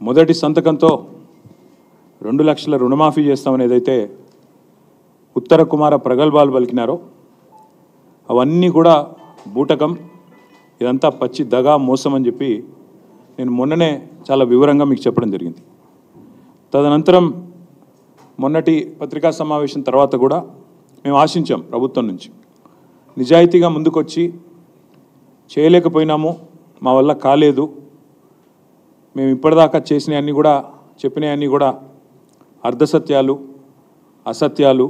మొదటి సంతకంతో రెండు లక్షల రుణమాఫీ చేస్తామని ఏదైతే ఉత్తర కుమార ప్రగల్భాలు పలికినారో అవన్నీ కూడా బూటకం ఇదంతా పచ్చి దగా మోసం అని చెప్పి నేను మొన్ననే చాలా వివరంగా మీకు చెప్పడం జరిగింది. తదనంతరం మొన్నటి పత్రికా సమావేశం తర్వాత కూడా మేము ఆశించాం ప్రభుత్వం నుంచి. నిజాయితీగా ముందుకొచ్చి చేయలేకపోయినాము మా వల్ల కాలేదు మేము ఇప్పటిదాకా చేసినవన్నీ కూడా చెప్పినవన్నీ కూడా అర్ధసత్యాలు అసత్యాలు.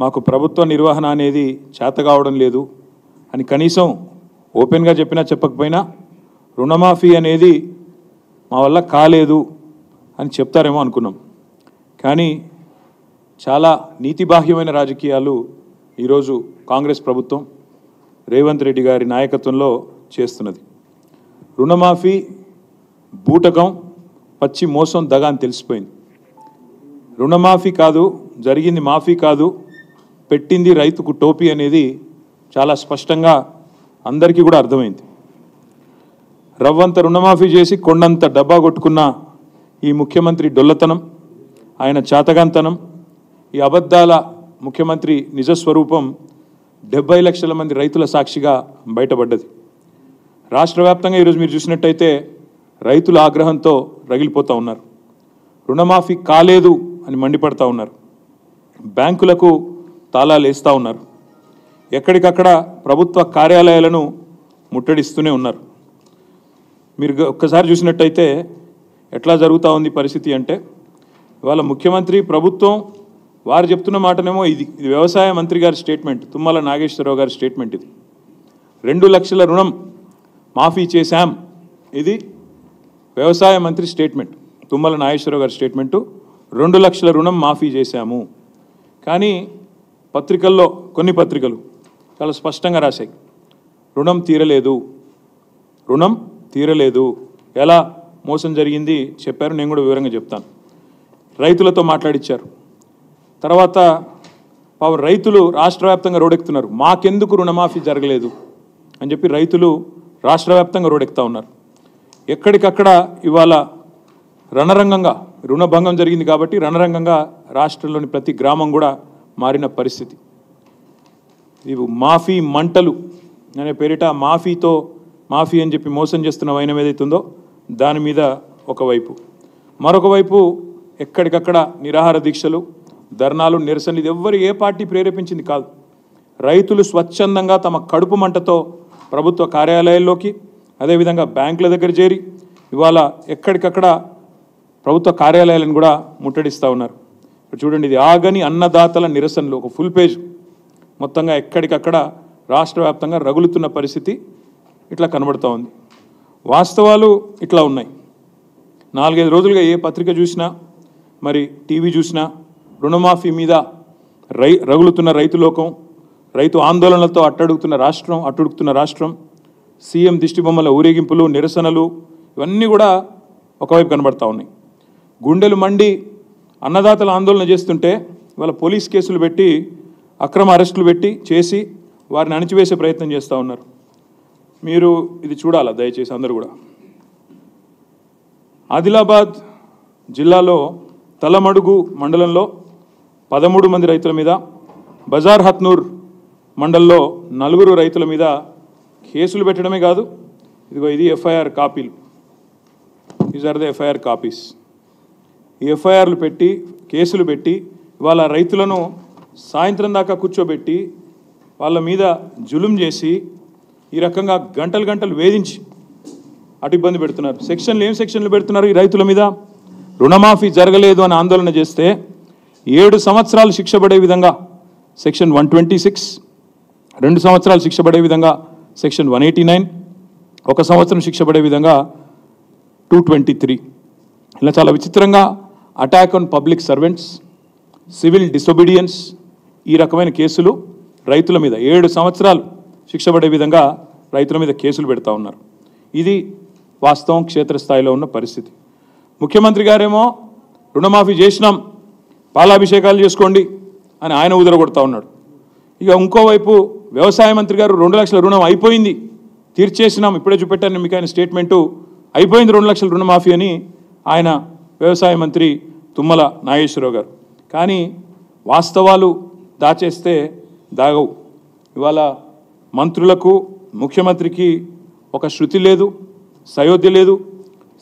మాకు ప్రభుత్వ నిర్వహణ అనేది చేత కావడం లేదు అని కనీసం ఓపెన్గా చెప్పినా చెప్పకపోయినా రుణమాఫీ అనేది మా వల్ల కాలేదు అని చెప్తారేమో అనుకున్నాం. కానీ చాలా నీతిబాహ్యమైన రాజకీయాలు ఈరోజు కాంగ్రెస్ ప్రభుత్వం రేవంత్ రెడ్డి గారి నాయకత్వంలో చేస్తున్నది. రుణమాఫీ బూటకం పచ్చి మోసం దగ అని తెలిసిపోయింది. రుణమాఫీ కాదు జరిగింది మాఫీ కాదు పెట్టింది రైతుకు టోపీ అనేది చాలా స్పష్టంగా అందరికీ కూడా అర్థమైంది. రవ్వంత రుణమాఫీ చేసి కొండంత డబ్బా కొట్టుకున్న ఈ ముఖ్యమంత్రి డొల్లతనం ఆయన చాతగాంతనం ఈ అబద్ధాల ముఖ్యమంత్రి నిజస్వరూపం డెబ్బై లక్షల మంది రైతుల సాక్షిగా బయటపడ్డది. రాష్ట్ర వ్యాప్తంగా ఈరోజు మీరు చూసినట్టయితే రైతుల ఆగ్రహంతో రగిలిపోతూ ఉన్నారు. రుణమాఫీ కాలేదు అని మండిపడతా ఉన్నారు. బ్యాంకులకు తాళాలు వేస్తూ ఉన్నారు. ఎక్కడికక్కడ ప్రభుత్వ కార్యాలయాలను ముట్టడిస్తూనే ఉన్నారు. మీరు ఒక్కసారి చూసినట్టయితే ఎట్లా జరుగుతూ ఉంది పరిస్థితి అంటే ఇవాళ ముఖ్యమంత్రి ప్రభుత్వం వారు చెప్తున్న మాటనేమో ఇది ఇది వ్యవసాయ మంత్రి గారి స్టేట్మెంట్ తుమ్మల నాగేశ్వరరావు గారి స్టేట్మెంట్ ఇది. రెండు లక్షల రుణం మాఫీ చేశాం. ఇది వ్యవసాయ మంత్రి స్టేట్మెంట్ తుమ్మల నాగేశ్వరరావు గారి స్టేట్మెంటు రెండు లక్షల రుణం మాఫీ చేశాము. కానీ పత్రికల్లో కొన్ని పత్రికలు చాలా స్పష్టంగా రాశాయి. రుణం తీరలేదు. రుణం తీరలేదు. ఎలా మోసం జరిగింది చెప్పారు నేను కూడా వివరంగా చెప్తాను. రైతులతో మాట్లాడిచ్చారు. తర్వాత పాపం రైతులు రాష్ట్ర వ్యాప్తంగా రోడెక్కుతున్నారు. మాకెందుకు రుణమాఫీ జరగలేదు అని చెప్పి రైతులు రాష్ట్ర వ్యాప్తంగా రోడెక్కుతా ఉన్నారు. ఎక్కడికక్కడ ఇవాళ రణరంగంగా రుణభంగం జరిగింది కాబట్టి రణరంగంగా రాష్ట్రంలోని ప్రతి గ్రామం కూడా మారిన పరిస్థితి. ఇవి మాఫీ మంటలు అనే పేరిట మాఫీతో మాఫీ అని చెప్పి మోసం చేస్తున్న వైనం ఏదైతుందో దాని మీద ఒకవైపు మరొక వైపు ఎక్కడికక్కడ నిరాహార దీక్షలు ధర్నాలు నిరసనలు ఇది ఎవ్వరు ఏ పార్టీ ప్రేరేపించింది కాదు. రైతులు స్వచ్ఛందంగా తమ కడుపు మంటతో ప్రభుత్వ కార్యాలయాల్లోకి అదేవిధంగా బ్యాంకుల దగ్గర చేరి ఇవాళ ఎక్కడికక్కడ ప్రభుత్వ కార్యాలయాలను కూడా ముట్టడిస్తూ ఉన్నారు. ఇప్పుడు చూడండి ఇది ఆగని అన్నదాతల నిరసనలు. ఒక ఫుల్ పేజ్. మొత్తంగా ఎక్కడికక్కడ రాష్ట్ర వ్యాప్తంగా రగులుతున్న పరిస్థితి ఇట్లా కనబడుతూ ఉంది. వాస్తవాలు ఇట్లా ఉన్నాయి. నాలుగైదు రోజులుగా ఏ పత్రిక చూసినా మరి టీవీ చూసినా రుణమాఫీ మీద రై రగులుతున్న రైతు లోకం రైతు ఆందోళనలతో అట్టడుగుతున్న రాష్ట్రం అట్టుడుగుతున్న రాష్ట్రం సీఎం దిష్టిబొమ్మల ఊరేగింపులు నిరసనలు ఇవన్నీ కూడా ఒకవైపు కనబడతా ఉన్నాయి. గుండెలు మండి అన్నదాతలు ఆందోళన చేస్తుంటే ఇవాళ పోలీస్ కేసులు పెట్టి అక్రమ అరెస్టులు పెట్టి చేసి వారిని అణిచివేసే ప్రయత్నం చేస్తూ ఉన్నారు. మీరు ఇది చూడాలా దయచేసి అందరూ కూడా? ఆదిలాబాద్ జిల్లాలో తలమడుగు మండలంలో పదమూడు మంది రైతుల మీద బజార్ హత్నూర్ మండల్లో నలుగురు రైతుల మీద కేసులు పెట్టడమే కాదు ఇదిగో ఇది ఎఫ్ఐఆర్ కాపీలు. Is are the FIR copies. ఈ ఎఫ్ఐఆర్లు పెట్టి కేసులు పెట్టి ఇవాళ రైతులను సాయంత్రం దాకా కూర్చోబెట్టి వాళ్ళ మీద జులుం చేసి ఈ రకంగా గంటలు గంటలు వేధించి అటు ఇబ్బంది పెడుతున్నారు. సెక్షన్లు ఏం సెక్షన్లు పెడుతున్నారు ఈ రైతుల మీద? రుణమాఫీ జరగలేదు అని ఆందోళన చేస్తే ఏడు సంవత్సరాలు శిక్ష పడే విధంగా సెక్షన్ వన్ ట్వంటీ సిక్స్ రెండు సంవత్సరాలు శిక్ష పడే విధంగా సెక్షన్ వన్ ఎయిటీ నైన్ ఒక సంవత్సరం శిక్ష పడే విధంగా టూ ట్వంటీ త్రీ. ఇలా చాలా విచిత్రంగా attack on public servants civil disobedience ఈ రకమైన కేసులు రైతుల మీద ఏడు సంవత్సరాలు శిక్ష పడే విధంగా రైతుల మీద కేసులు పెడతా ఉన్నారు. ఇది వాస్తవం క్షేత్రస్థాయిలో ఉన్న పరిస్థితి. ముఖ్యమంత్రి గారేమో రుణమాఫీ చేసినాం పాలాభిషేకాలు చేసుకోండి అని ఆయన ఉదరగొడతా ఉన్నాడు. ఇక ఇంకోవైపు వ్యవసాయ మంత్రి గారు రెండు లక్షల రుణం అయిపోయింది. తీర్చేసినాం ఇప్పుడే చూపెట్టాను మీకు ఆయన స్టేట్మెంటు. అయిపోయింది రెండు లక్షల రుణమాఫీ అని ఆయన వ్యవసాయ మంత్రి తుమ్మల నాగేశ్వరరావు గారు. కానీ వాస్తవాలు దాచేస్తే దాగవు. ఇవాళ మంత్రులకు ముఖ్యమంత్రికి ఒక శృతి లేదు సయోధ్య లేదు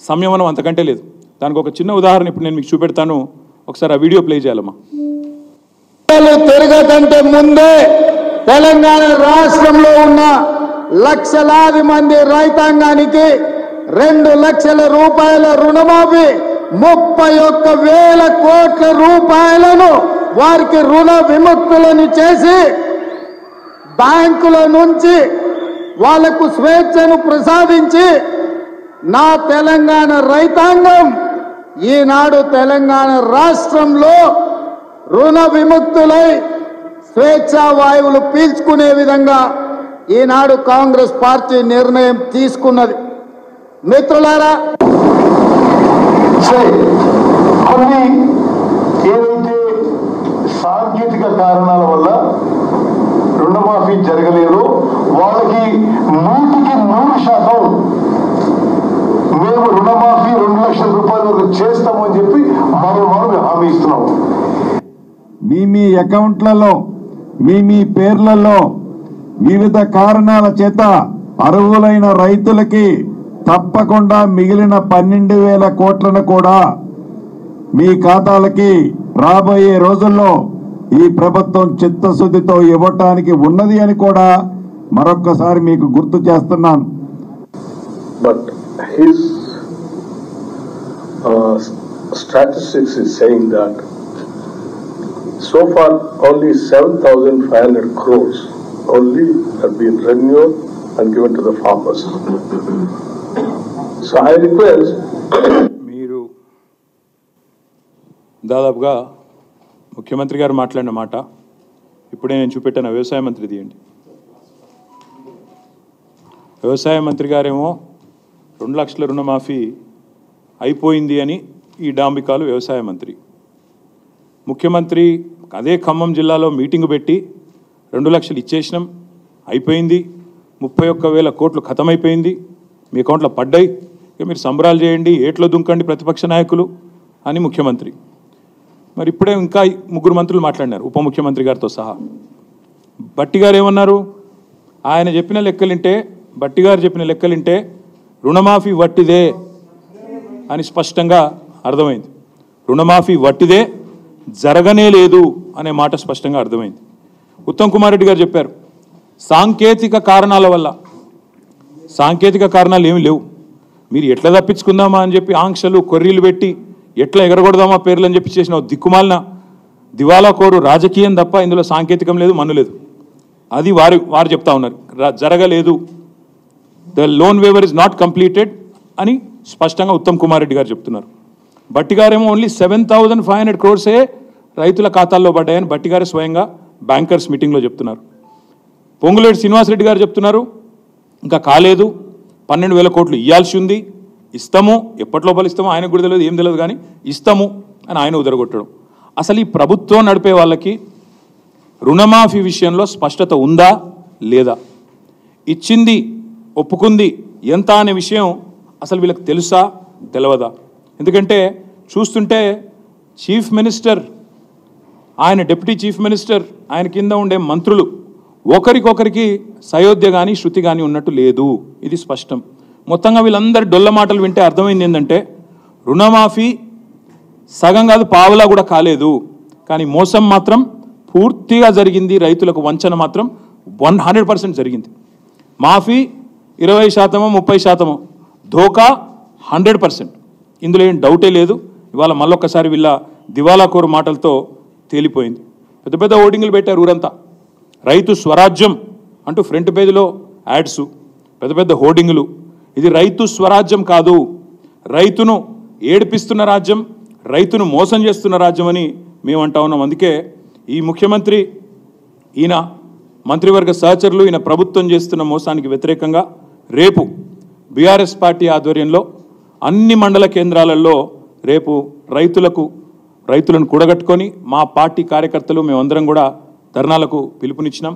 సంయమనం అంతకంటే లేదు. దానికి ఒక చిన్న ఉదాహరణ ఇప్పుడు నేను మీకు చూపెడతాను. ఒకసారి ఆ వీడియో ప్లే చేయాలమ్మా. తిరగకంటే ముందే తెలంగాణ రాష్ట్రంలో ఉన్న లక్షలాది మంది రైతాంగానికి రెండు లక్షల రూపాయల రుణమాఫీ ముప్పై ఒక్క వేల కోట్ల రూపాయలను వారికి రుణ విముక్తులను చేసి బ్యాంకుల నుంచి వాళ్ళకు స్వేచ్ఛను ప్రసాదించి నా తెలంగాణ రైతాంగం ఈనాడు తెలంగాణ రాష్ట్రంలో రుణ విముక్తులై స్వేచ్ఛా వాయువులు పీల్చుకునే విధంగా ఈనాడు కాంగ్రెస్ పార్టీ నిర్ణయం తీసుకున్నది. మిత్రులారా కొన్ని ఏదైతే సాంకేతిక కారణాల వల్ల రుణమాఫీ జరగలేదు వాళ్ళకి నూటికి నూరు శాతం మేము రుణమాఫీ రెండు లక్షల రూపాయల వరకు చేస్తామని చెప్పి మరో మరో హామీ ఇస్తున్నాం మీ మీ అకౌంట్లలో మీ మీ పేర్లలో వివిధ కారణాల చేత అర్హులైన రైతులకి తప్పకుండా మిగిలిన పన్నెండు వేల కోట్లను కూడా మీ ఖాతాలకి రాబోయే రోజుల్లో ఈ ప్రభుత్వం చిత్తశుద్ధితో ఇవ్వటానికి ఉన్నది అని కూడా మరొక్కసారి మీకు గుర్తు చేస్తున్నాను. But is uh, statistics so far only 7,500 crores only have been renewed and given to the farmers. So I request మీరు దాదాపుగా ముఖ్యమంత్రి గారు మాట్లాడిన మాట ఇప్పుడే నేను చూపెట్టాను వ్యవసాయ మంత్రి తీయండి వ్యవసాయ మంత్రి గారేమో రెండు లక్షల రుణమాఫీ అయిపోయింది అని ఈ డాంబికాలు వ్యవసాయ మంత్రి ముఖ్యమంత్రి అదే ఖమ్మం జిల్లాలో మీటింగ్ పెట్టి రెండు లక్షలు ఇచ్చేసినాం. అయిపోయింది. ముప్పై ఒక్క వేల కోట్లు ఖతమైపోయింది. మీ అకౌంట్లో పడ్డాయి. ఇక మీరు సంబరాలు చేయండి. ఏట్లో దుంకండి ప్రతిపక్ష నాయకులు అని ముఖ్యమంత్రి. మరి ఇప్పుడే ఇంకా ముగ్గురు మంత్రులు మాట్లాడినారు ఉప ముఖ్యమంత్రి గారితో సహా. బట్టి గారు ఏమన్నారు? ఆయన చెప్పిన లెక్కలింటే బట్టి గారు చెప్పిన లెక్కలింటే రుణమాఫీ వట్టిదే అని స్పష్టంగా అర్థమైంది. రుణమాఫీ వట్టిదే జరగనే లేదు అనే మాట స్పష్టంగా అర్థమైంది. ఉత్తమ్ కుమార్ రెడ్డి గారు చెప్పారు సాంకేతిక కారణాల వల్ల సాంకేతిక కారణాలు ఏమి లేవు. మీరు ఎట్లా తప్పించుకుందామా అని చెప్పి ఆంక్షలు కొర్రీలు పెట్టి ఎట్లా ఎగరగొడదామా పేర్లు అని చెప్పి చేసిన దిక్కుమాలిన దివాలా కోరు రాజకీయం తప్ప ఇందులో సాంకేతికం లేదు మన్ను లేదు. అది వారు వారు చెప్తా ఉన్నారు. జరగలేదు. The loan waiver is not completed అని స్పష్టంగా ఉత్తమ్ కుమార్ రెడ్డి గారు చెప్తున్నారు. బట్టి గారేమో only seven thousand five hundred క్రోర్సే రైతుల ఖాతాల్లో పడ్డాయని బట్టిగారే స్వయంగా బ్యాంకర్స్ మీటింగ్లో చెప్తున్నారు. పొంగులేటి శ్రీనివాసరెడ్డి గారు చెప్తున్నారు ఇంకా కాలేదు పన్నెండు వేల కోట్లు ఇవ్వాల్సి ఉంది ఇస్తాము ఎప్పటి ఇస్తాము ఆయనకు కూడా తెలియదు ఏం తెలియదు కానీ ఇస్తాము అని ఆయన ఉదరగొట్టడం. అసలు ఈ ప్రభుత్వం నడిపే వాళ్ళకి రుణమాఫీ విషయంలో స్పష్టత ఉందా లేదా? ఇచ్చింది ఒప్పుకుంది ఎంత అనే విషయం అసలు వీళ్ళకి తెలుసా తెలియదా ఎందుకంటే చూస్తుంటే చీఫ్ మినిస్టర్ ఆయన డిప్యూటీ చీఫ్ మినిస్టర్ ఆయన కింద ఉండే మంత్రులు ఒకరికొకరికి సయోధ్య కానీ శృతి కానీ ఉన్నట్టు లేదు. ఇది స్పష్టం. మొత్తంగా వీళ్ళందరి డొల్ల మాటలు వింటే అర్థమైంది ఏంటంటే రుణమాఫీ సగం కాదు పావులా కూడా కాలేదు. కానీ మోసం మాత్రం పూర్తిగా జరిగింది. రైతులకు వంచన మాత్రం వన్ హండ్రెడ్ పర్సెంట్ జరిగింది. మాఫీ ఇరవై శాతమో ముప్పై శాతమో ధోకా హండ్రెడ్ పర్సెంట్. ఇందులో ఏం డౌటే లేదు. ఇవాళ మళ్ళొక్కసారి వీళ్ళ దివాలాకోరు మాటలతో తేలిపోయింది. పెద్ద పెద్ద ఓటింగ్లు పెట్టారు ఊరంతా. రైతు స్వరాజ్యం అంటూ ఫ్రంట్ పేజీలో యాడ్స్ పెద్ద పెద్ద హోర్డింగులు. ఇది రైతు స్వరాజ్యం కాదు. రైతును ఏడిపిస్తున్న రాజ్యం రైతును మోసం చేస్తున్న రాజ్యం అని మేము అంటా ఉన్నాం. అందుకే ఈ ముఖ్యమంత్రి ఈయన మంత్రివర్గ సహచరులు ఈయన ప్రభుత్వం చేస్తున్న మోసానికి వ్యతిరేకంగా రేపు బీఆర్ఎస్ పార్టీ ఆధ్వర్యంలో అన్ని మండల కేంద్రాలలో రేపు రైతులకు రైతులను కూడగట్టుకొని మా పార్టీ కార్యకర్తలు మేమందరం కూడా ధర్నాలకు పిలుపునిచ్చినాం.